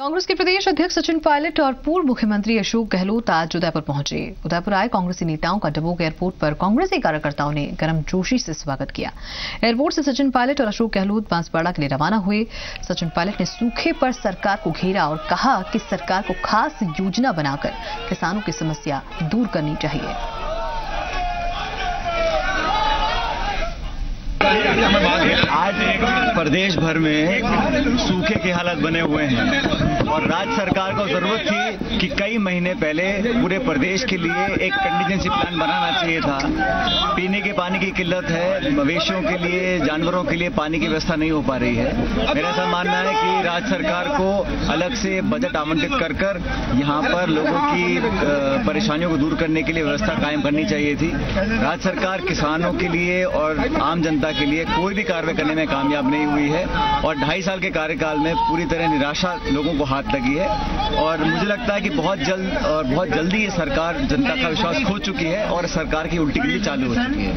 कांग्रेस के प्रदेश अध्यक्ष सचिन पायलट और पूर्व मुख्यमंत्री अशोक गहलोत आज उदयपुर पहुँचे। उदयपुर आए कांग्रेसी नेताओं का डबोक एयरपोर्ट पर कांग्रेसी कार्यकर्ताओं ने गर्मजोशी से स्वागत किया। एयरपोर्ट से सचिन पायलट और अशोक गहलोत बांसवाड़ा के लिए रवाना हुए। सचिन पायलट ने सूखे पर सरकार को घेरा और कहा कि सरकार को खास योजना बनाकर किसानों की समस्या दूर करनी चाहिए। आज प्रदेश भर में सूखे की हालत बने हुए हैं। और राज्य सरकार को ज़रूरत थी कि कई महीने पहले पूरे प्रदेश के लिए एक कंटीजेंसी प्लान बनाना चाहिए था। पीने के पानी की किल्लत है, मवेशियों के लिए, जानवरों के लिए पानी की व्यवस्था नहीं हो पा रही है। मेरा ऐसा मानना है राज्य सरकार को अलग से बजट आवंटित कर कर यहाँ पर लोगों की परेशानियों को दूर करने के लिए व्यवस्था कायम करनी चाहिए थी। राज्य सरकार किसानों के लिए और आम जनता के लिए कोई भी कार्रवाई करने में कामयाब नहीं हुई है और ढाई साल के कार्यकाल में पूरी तरह निराशा लोगों को हाथ लगी है और मुझे लगता है कि बहुत जल्द और बहुत जल्दी ये सरकार जनता का विश्वास खो चुकी है और सरकार की उल्टी गिल्ली चालू हो चुकी है।